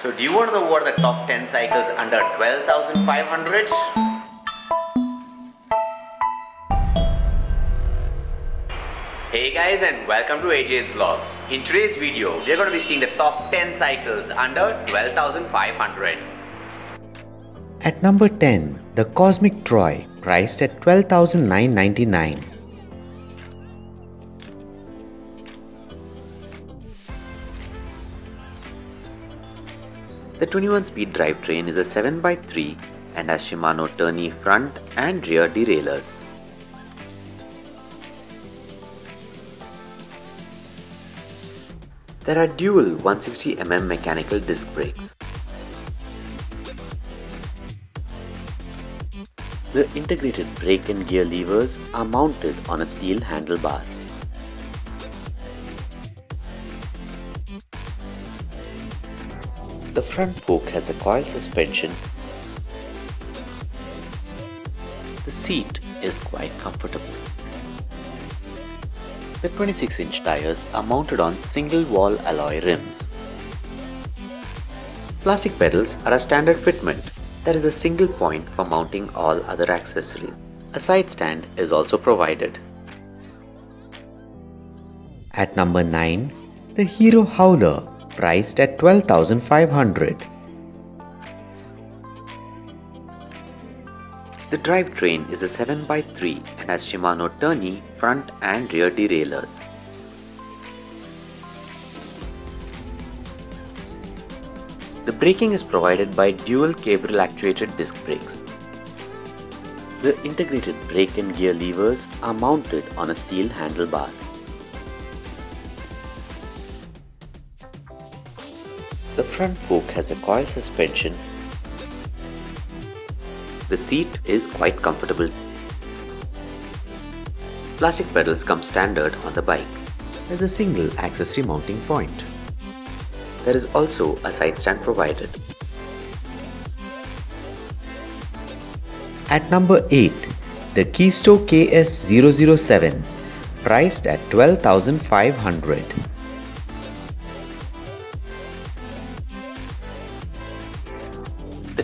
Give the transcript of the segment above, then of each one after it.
So do you want to know what are the top 10 cycles under 12,500? Hey guys and welcome to AJ's vlog. In today's video, we are going to be seeing the top 10 cycles under 12,500. At number 10, the Cosmic Troy, priced at 12,999. The 21 speed drivetrain is a 7x3 and has Shimano Tourney front and rear derailleurs. There are dual 160mm mechanical disc brakes. The integrated brake and gear levers are mounted on a steel handlebar. The front fork has a coil suspension. The seat is quite comfortable. The 26 inch tires are mounted on single wall alloy rims. Plastic pedals are a standard fitment. There is a single point for mounting all other accessories. A side stand is also provided. At number 9, the Hero Howler, priced at 12,500. The drivetrain is a 7x3 and has Shimano Tourney front and rear derailleurs. The braking is provided by dual cable actuated disc brakes. The integrated brake and gear levers are mounted on a steel handlebar. The front fork has a coil suspension. The seat is quite comfortable. Plastic pedals come standard on the bike. There's a single accessory mounting point. There is also a side stand provided. At number 8, the Keysto KS007, priced at 12,500.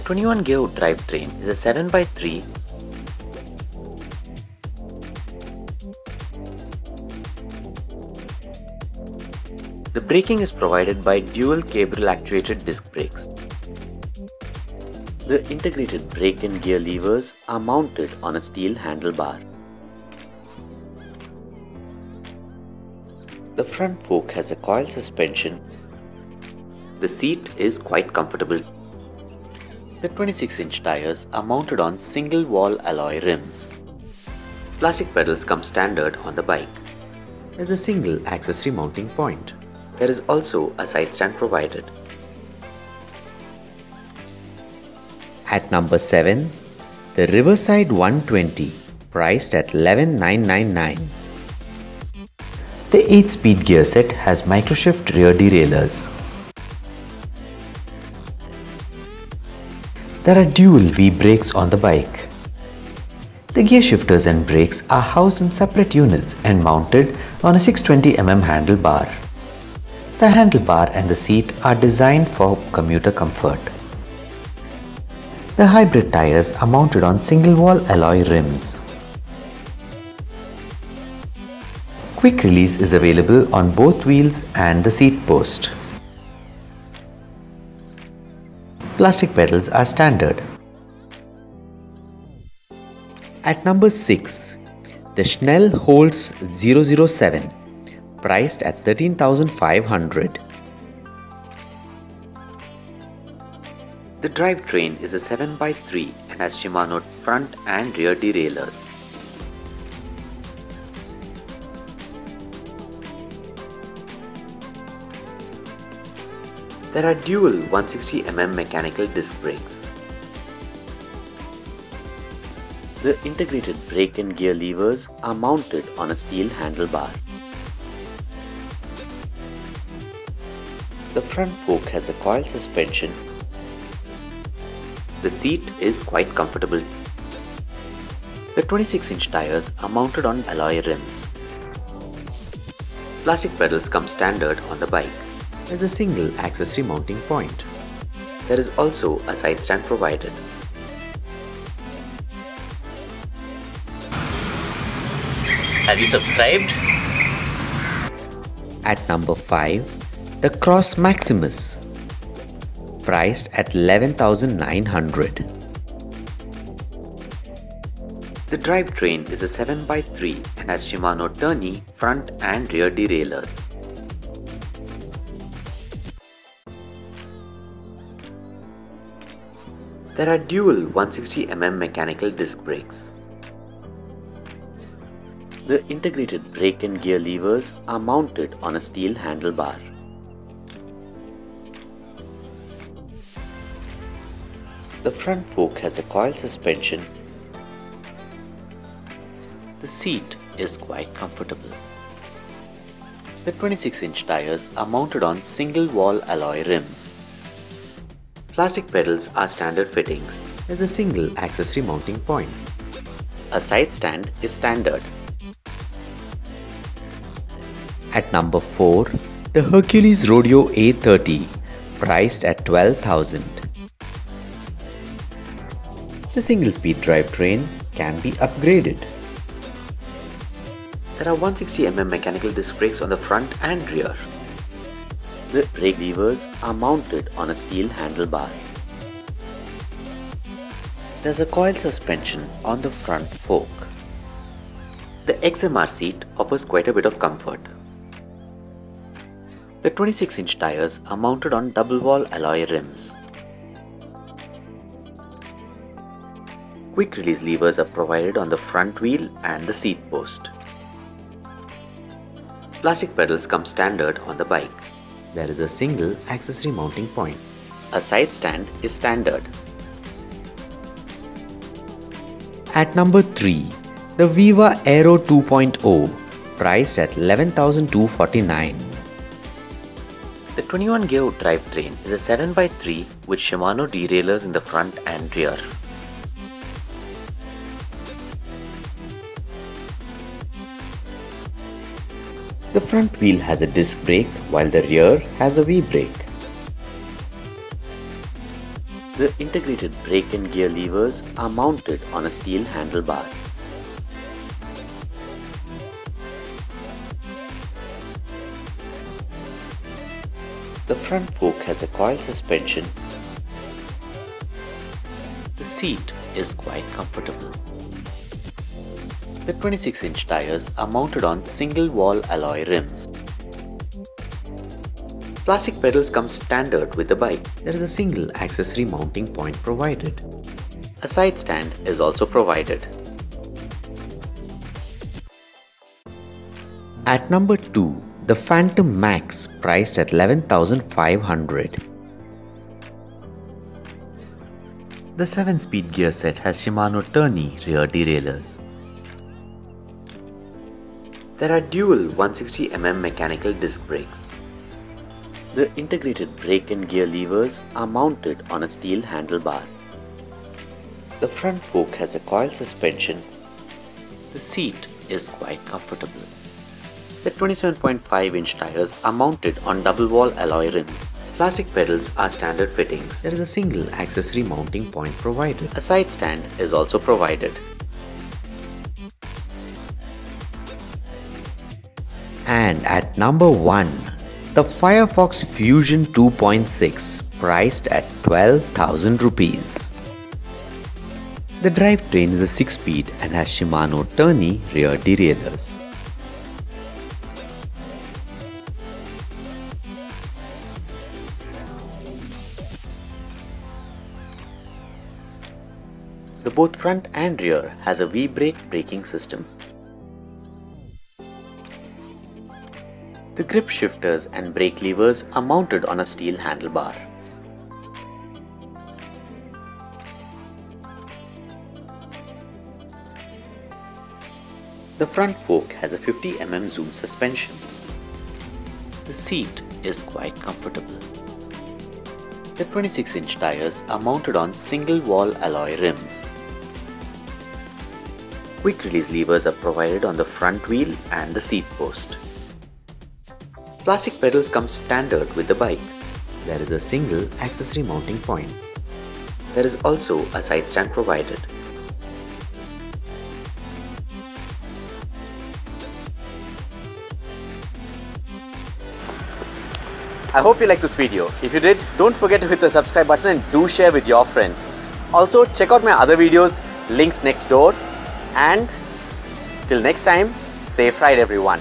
21 gear drivetrain is a 7x3 The braking is provided by dual cable actuated disc brakes. The integrated brake and gear levers are mounted on a steel handlebar. The front fork has a coil suspension. The seat is quite comfortable. The 26 inch tires are mounted on single wall alloy rims. Plastic pedals come standard on the bike. There's a single accessory mounting point. There is also a side stand provided. At number 7, the Riverside 120, priced at 11,999. The 8-speed gear set has microshift rear derailleurs. There are dual V brakes on the bike. The gear shifters and brakes are housed in separate units and mounted on a 620mm handlebar. The handlebar and the seat are designed for commuter comfort. The hybrid tires are mounted on single wall alloy rims. Quick release is available on both wheels and the seat post. Plastic pedals are standard. At number 6, the Schnell Holts 007, priced at 13,500. The drivetrain is a 7x3 and has Shimano front and rear derailleurs. There are dual 160mm mechanical disc brakes. The integrated brake and gear levers are mounted on a steel handlebar. The front fork has a coil suspension. The seat is quite comfortable. The 26 inch tires are mounted on alloy rims. Plastic pedals come standard on the bike. There's a single accessory mounting point. There is also a side stand provided. Have you subscribed? At number 5, the Kross Maximus, priced at 11,900. The drivetrain is a 7x3 and has Shimano Tourney front and rear derailleurs. There are dual 160mm mechanical disc brakes. The integrated brake and gear levers are mounted on a steel handlebar. The front fork has a coil suspension. The seat is quite comfortable. The 26-inch tires are mounted on single-wall alloy rims. Plastic pedals are standard fittings. There's a single accessory mounting point. A side stand is standard. At number 4, the Hercules Roadeo A30, priced at 12,000. The single-speed drivetrain can be upgraded. There are 160mm mechanical disc brakes on the front and rear. The brake levers are mounted on a steel handlebar. There's a coil suspension on the front fork. The XMR seat offers quite a bit of comfort. The 26-inch tires are mounted on double-wall alloy rims. Quick release levers are provided on the front wheel and the seat post. Plastic pedals come standard on the bike. There is a single accessory mounting point. A side stand is standard. At number 3, the Viva Aero 2.0, priced at 11,249. The 21 gear drivetrain is a 7x3 with Shimano derailleurs in the front and rear. The front wheel has a disc brake while the rear has a V brake. The integrated brake and gear levers are mounted on a steel handlebar. The front fork has a coil suspension. The seat is quite comfortable. The 26-inch tires are mounted on single-wall alloy rims. Plastic pedals come standard with the bike. There is a single accessory mounting point provided. A side stand is also provided. At number 2, the Fantom Max priced at 11,500. The 7-speed gear set has Shimano Tourney rear derailleurs. There are dual 160mm mechanical disc brakes. The integrated brake and gear levers are mounted on a steel handlebar. The front fork has a coil suspension. The seat is quite comfortable. The 27.5 inch tires are mounted on double wall alloy rims. Plastic pedals are standard fittings. There is a single accessory mounting point provided. A side stand is also provided. And at number 1, the Firefox Fusion 2.6 priced at 12,000 rupees. The drivetrain is a 6-speed and has Shimano Tourney rear derailleurs. The both front and rear has a V-brake braking system. The grip shifters and brake levers are mounted on a steel handlebar. The front fork has a 50mm zoom suspension. The seat is quite comfortable. The 26-inch tires are mounted on single-wall alloy rims. Quick release levers are provided on the front wheel and the seat post. Plastic pedals come standard with the bike. there is a single accessory mounting point. There is also a side stand provided. I hope you liked this video. If you did, don't forget to hit the subscribe button and do share with your friends. Also, check out my other videos, links next door. And till next time, safe ride everyone.